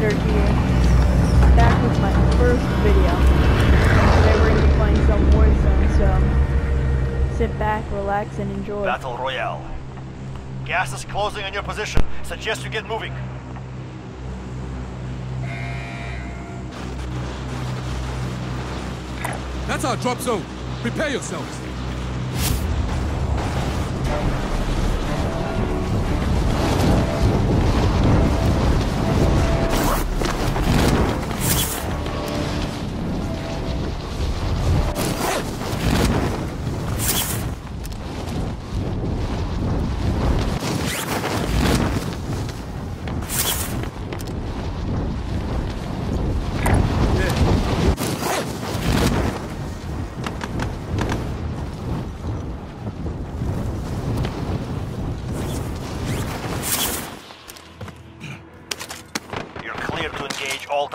Shredder here, back with my first video. Today we're going to be playing some Warzone, so sit back, relax, and enjoy. Battle Royale. Gas is closing on your position. Suggest you get moving. That's our drop zone. Prepare yourselves.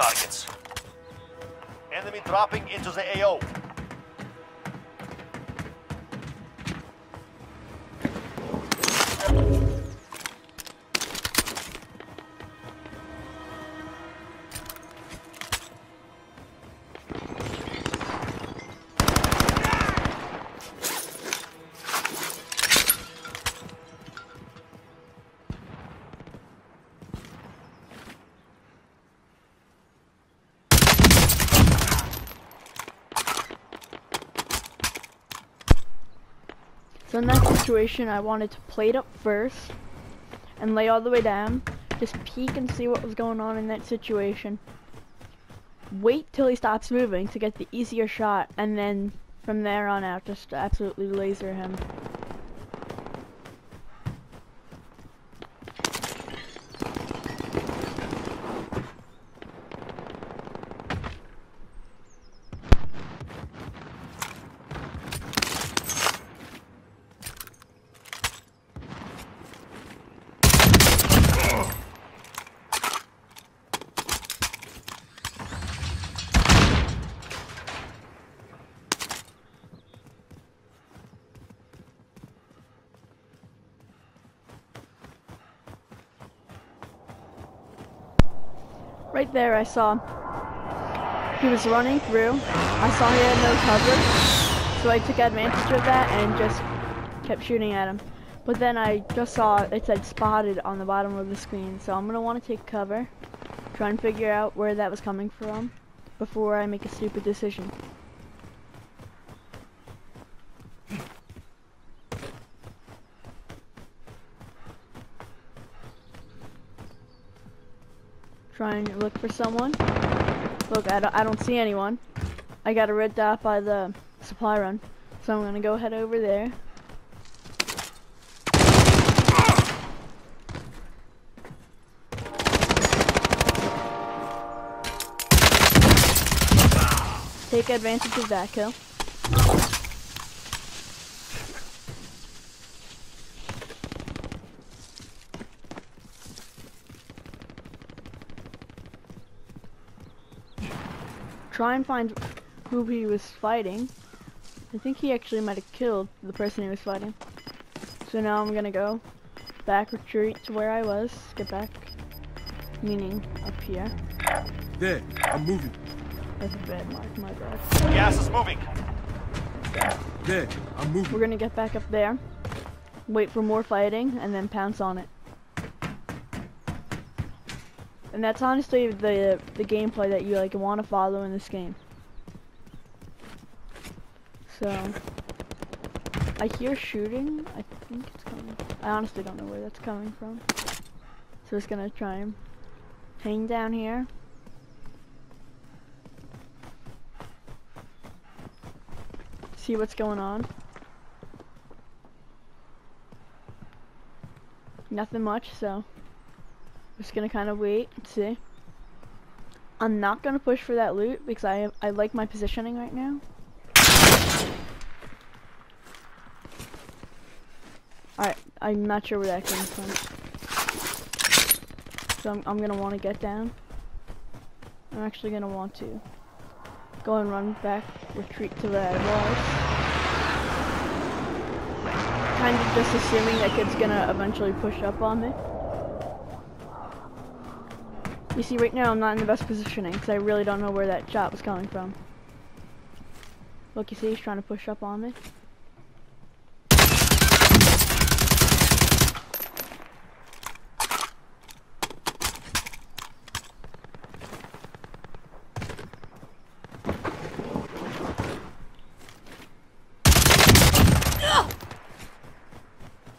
Targets. Enemy dropping into the AO. So in that situation, I wanted to plate up first and lay all the way down. Just peek and see what was going on in that situation. Wait till he stops moving to get the easier shot, and then from there on out, just absolutely laser him. Right there, I saw he was running through. I saw he had no cover, so I took advantage of that and just kept shooting at him. But then I just saw it said spotted on the bottom of the screen, so I'm gonna want to take cover, try and figure out where that was coming from before I make a stupid decision. Try and look for someone. Look, I don't, I don't see anyone. I got a red dot by the supply run. So I'm gonna go head over there. Take advantage of that kill. Try and find who he was fighting. I think he actually might have killed the person he was fighting. So now I'm gonna go back retreat to where I was. Get back. Meaning up here. There, I'm moving. That's a bad mark, my bad. Gas is moving. There, I'm moving. We're gonna get back up there. Wait for more fighting and then pounce on it. And that's honestly the the gameplay that you like want to follow in this game. So I hear shooting. I think it's coming. I honestly don't know where that's coming from. So just gonna try and hang down here. See what's going on. Nothing much, so just gonna kind of wait and see. I'm not gonna push for that loot because I I like my positioning right now. Alright, I'm not sure where that came from. So I'm, I'm gonna want to get down. I'm actually gonna want to go and run back, retreat to where I was. Kind of just assuming that kid's gonna eventually push up on me. You see, right now I'm not in the best positioning because I really don't know where that shot was coming from. Look, you see, he's trying to push up on me.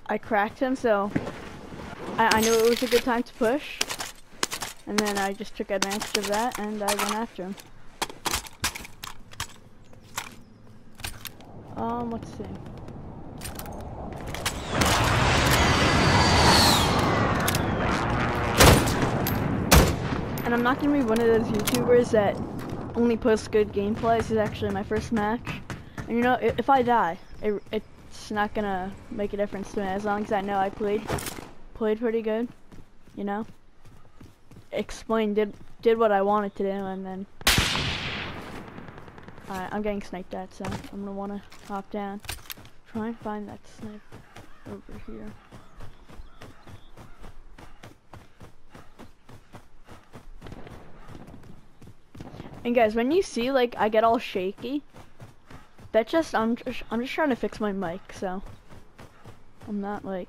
I cracked him, so I, I knew it was a good time to push. And then I just took advantage of that and I went after him. Um, let's see. And I'm not gonna be one of those YouTubers that only posts good gameplay. This is actually my first match. And you know, if, I die, it, it's not gonna make a difference to me as long as I know I played played pretty good. You know? Explained, did did what I wanted to do, and then Alright, I'm getting sniped at, so I'm gonna wanna hop down. Try and find that snipe over here. And guys, when you see like I get all shaky, that just I'm just I'm just trying to fix my mic, so I'm not like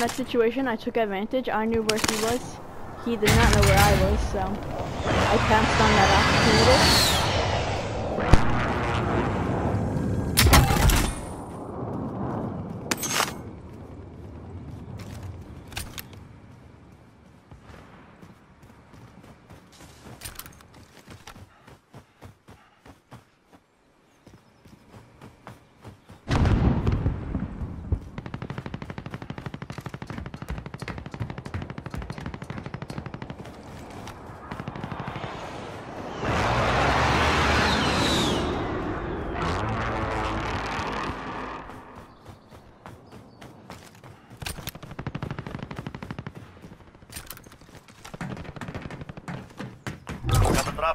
that situation, I took advantage. I knew where he was. He did not know where I was, so I pounced on that opportunity.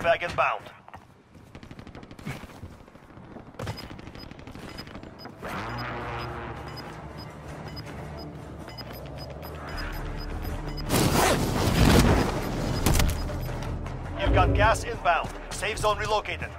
Got the drop bag inbound. You've got gas inbound. Safe zone relocated.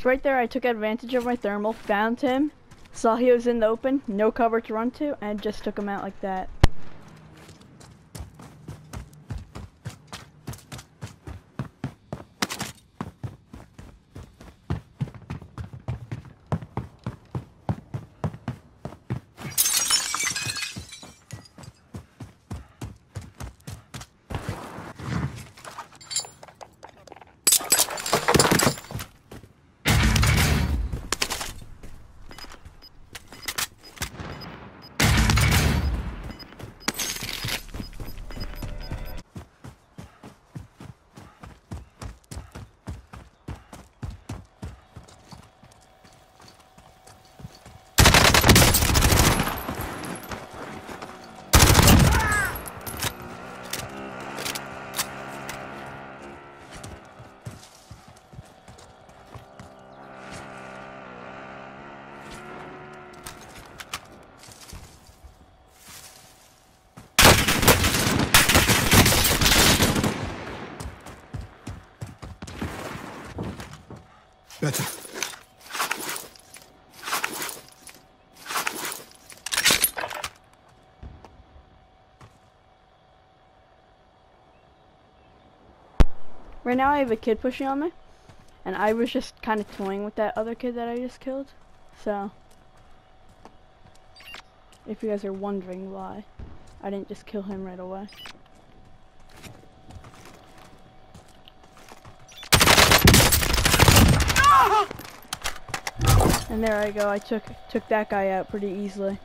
So right there, I took advantage of my thermal, found him, saw he was in the open, no cover to run to, and just took him out like that. Right now I have a kid pushing on me. And I was just kind of toying with that other kid that I just killed. So. If you guys are wondering why. I didn't just kill him right away. And there I go. I took took that guy out pretty easily.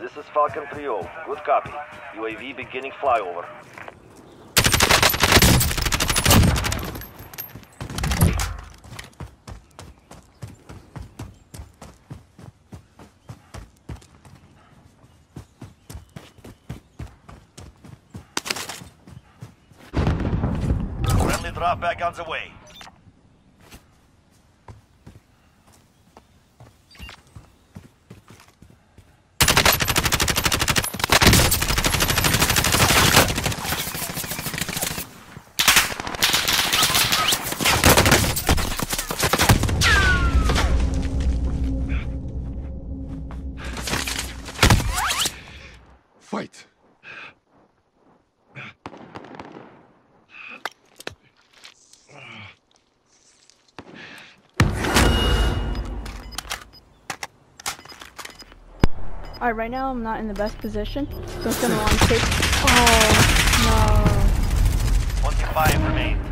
This is Falcon 3-0. Good copy. UAV beginning flyover. Friendly drop back on the way. Alright, right now I'm not in the best position, so I'm gonna want take- Oh, no. 25 remains.